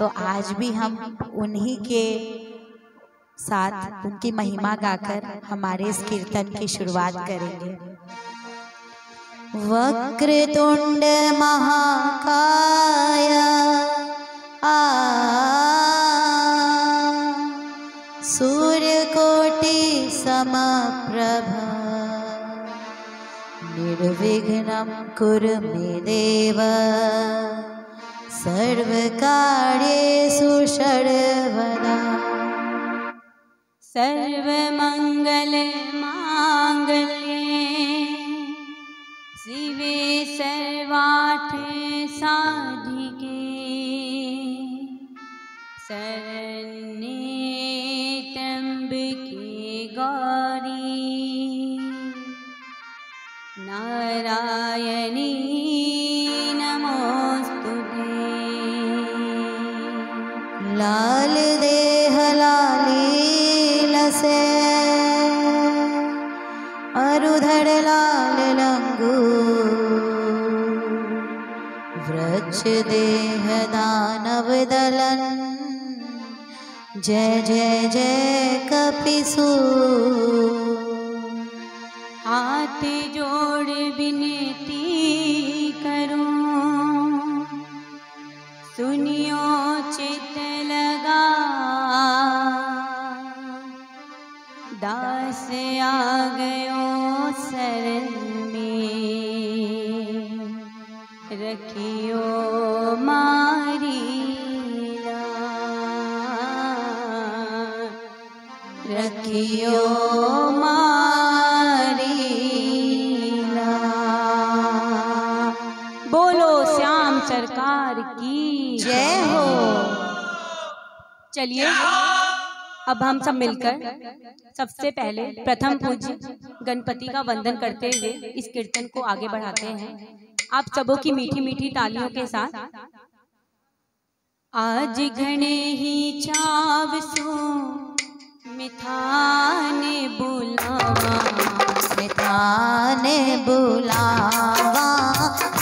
तो आज भी हम उन्हीं के साथ उनकी महिमा गाकर हमारे इस कीर्तन की शुरुआत करेंगे। वक्रतुंड महाकाय आ सूर्य सूर्यकोटि समप्रभ निर्विघ्नं कुरु मे देव। सर्वकार्येषु सर्वदा सर्वमङ्गलमाङ्गल्ये शिवे सर्वार्थ साधिके। शरण्ये गौरी। नारायणी लंगू वृक्ष देह दानव दलन। जय जय जय कपिसू हाथ जोड़ विनती करूँ। सुनियो चित लगा। दास आ गयो। शरण में रखियो मारी रखियो मारी बोलो श्याम सरकार की जय हो। चलिए, अब हम सब मिलकर सबसे पहले प्रथम पूज्य गणपति का वंदन करते हुए इस कीर्तन को आगे बढ़ाते हैं। आप सबों की मीठी मीठी तालियों के साथ। आज घने ही चाव सो मिथाने बुलावा, मिठाने बुलावा।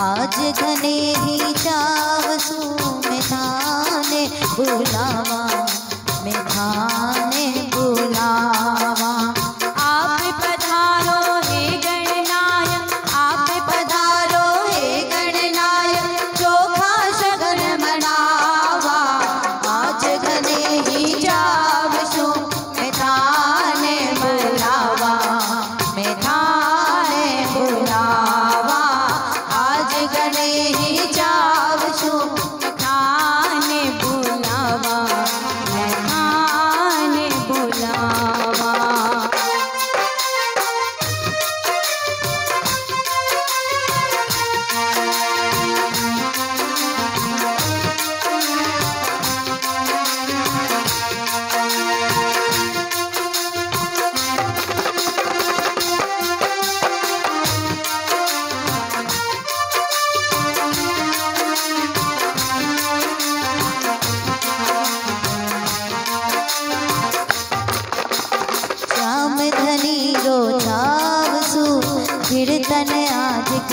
आज घने ही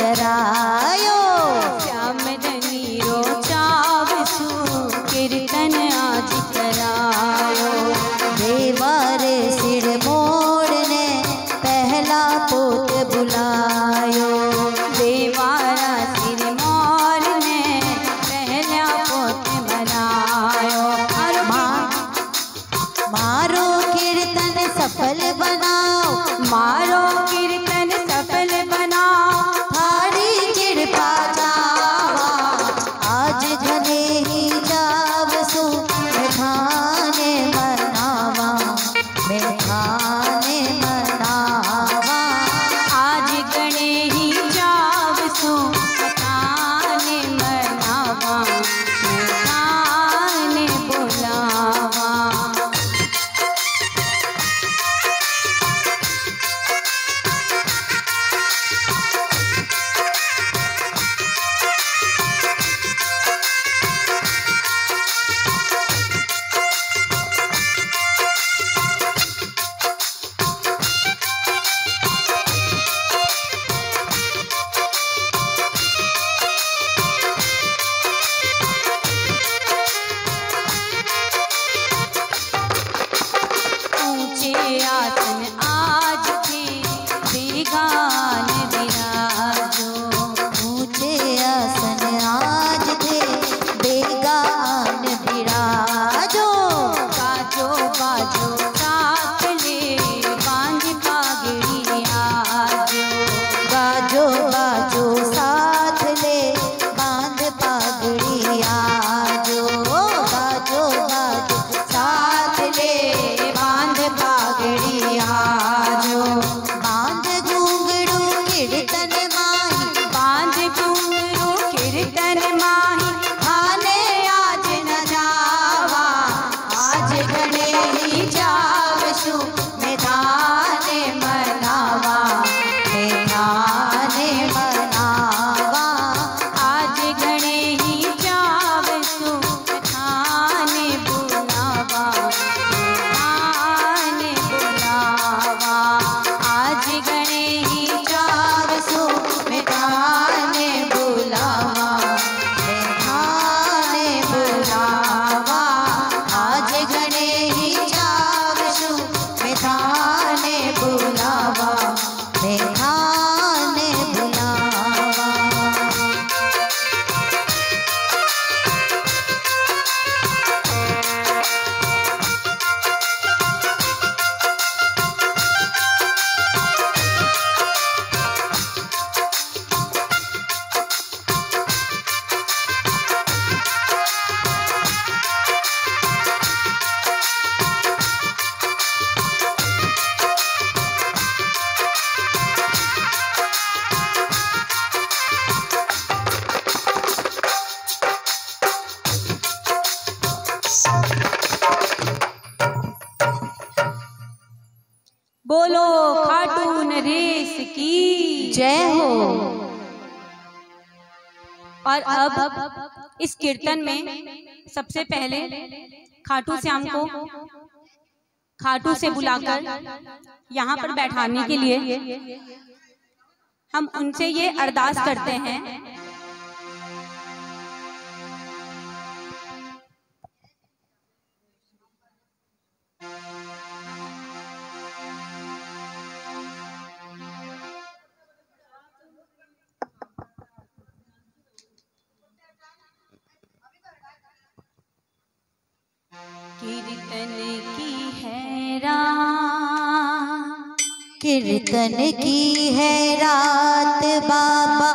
आज 자. और अब इस कीर्तन में सबसे पहले खाटू श्याम को खाटू से बुलाकर यहाँ पर बैठाने के लिए हम उनसे ये अरदास करते हैं। कीर्तन की है रात। कीर्तन की है रात बाबा।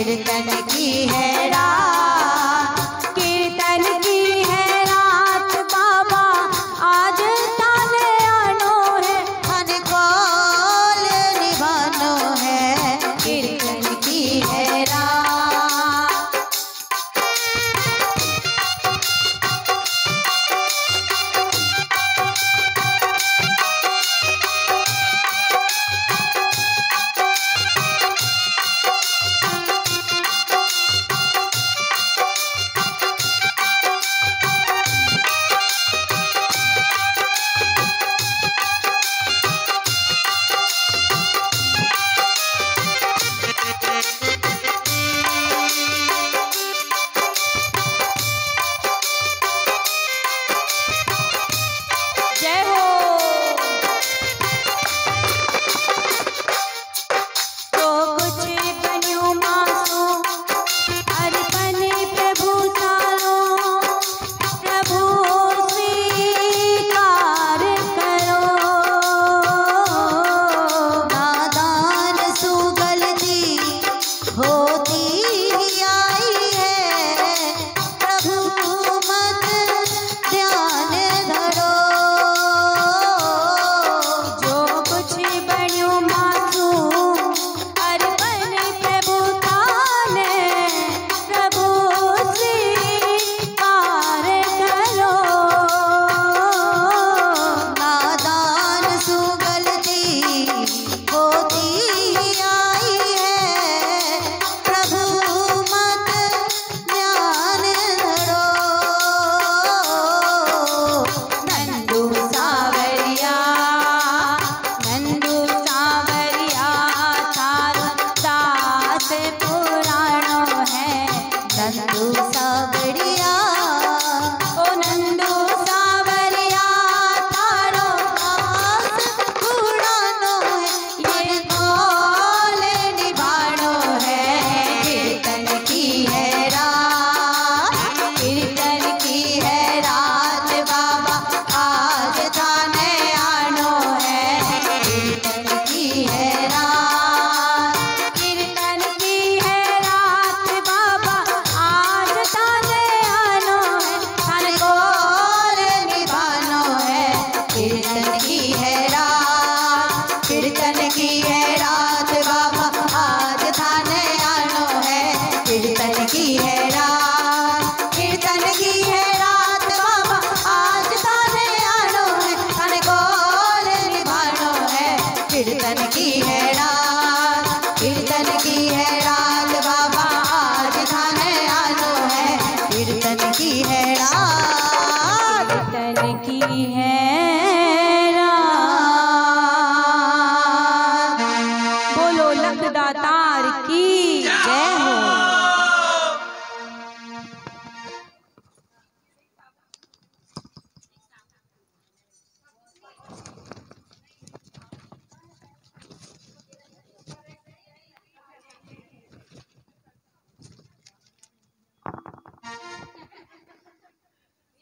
कीर्तन की है।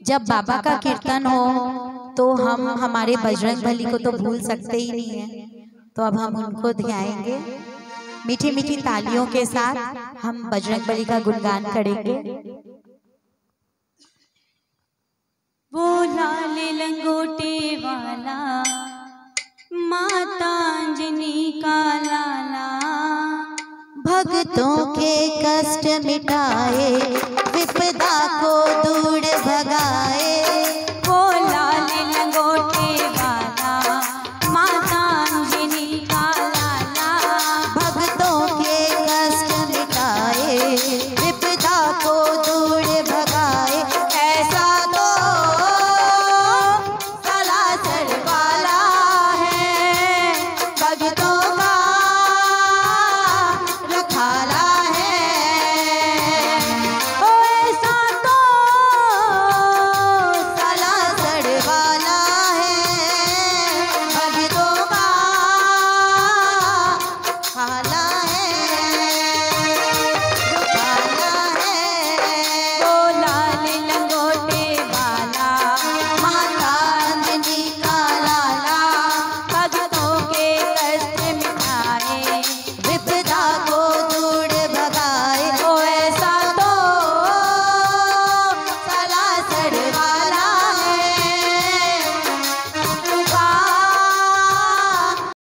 जब बाबा का कीर्तन हो तो, तो हम हमारे बजरंग भली तो को तो भूल सकते ही नहीं है। तो अब हम तो उनको ध्याएँगे मीठी मीठी तालियों के साथ हम बजरंग बली का गुणगान करेंगे। वो लाल लंगोटे वाला माता अंजनी का लाला भक्तों के कष्ट मिटाए विपदा